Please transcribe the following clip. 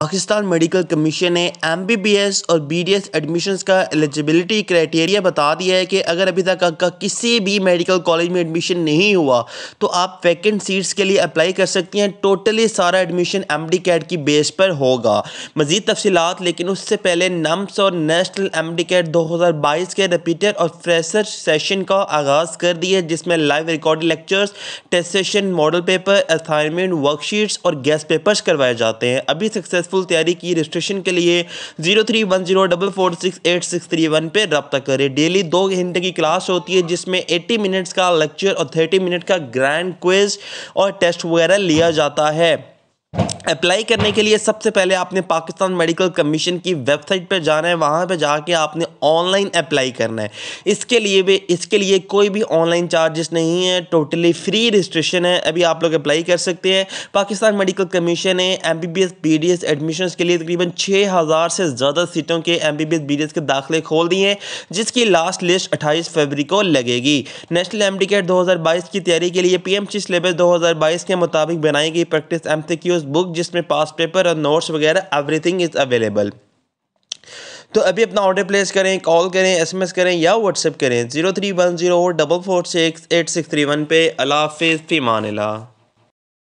Pakistan medical commission ने M B B S और B D S admissions का eligibility criteria बता दिया है कि अगर अभी तक आपका किसी भी मेडिकल कॉलेज में एडमिशन नहीं हुआ तो आप वैकेंट सीट्स के लिए अप्लाई कर सकती हैं। टोटली सारा एडमिशन एम डी कैट की बेस पर होगा। मज़ीद तफसीत लेकिन उससे पहले नम्स और नेशनल एम डी कैट दो हज़ार बाईस के रिपीटर और फ्रेशर सेशन का आगाज़ कर दिया जिसमें live record lectures test session model paper assignment worksheets और गेस्ट पेपर्स करवाए जाते हैं। अभी सक्सेस सक्सेसफुल तैयारी की रजिस्ट्रेशन के लिए zero three one zero double four six eight six three one पर रब्ता करें। डेली दो घंटे की क्लास होती है जिसमें एट्टी मिनट्स का लेक्चर और थर्टी मिनट का ग्रैंड क्विज और टेस्ट वगैरह लिया जाता है। अप्लाई करने के लिए सबसे पहले आपने पाकिस्तान मेडिकल कमीशन की वेबसाइट पर जाना है। वहाँ पर जाके आपने ऑनलाइन अप्लाई करना है। इसके लिए भी, इसके लिए कोई भी ऑनलाइन चार्जेस नहीं है। टोटली फ्री रजिस्ट्रेशन है। अभी आप लोग अप्लाई कर सकते हैं। पाकिस्तान मेडिकल कमीशन ने M B B S B D S admission के लिए तकरीबन छः हज़ार से ज़्यादा सीटों के M B B S B D S के दाखिले खोल दिए हैं, जिसकी लास्ट लिस्ट अट्ठाईस फरवरी को लगेगी। नेशनल एम डी दो हज़ार बाईस की तैयारी के लिए पी एम सी सिलेबस दो हज़ार बाईस के मुताबिक बनाई गई practice M C Qs book जिसमें पास पेपर और नोट्स वगैरह एवरीथिंग इज़ अवेलेबल तो अभी अपना ऑर्डर प्लेस करें कॉल करें एसएमएस करें या व्हाट्सएप करें zero three one zero double four six eight six three one पे। अला हाफिज़ फ़ीमान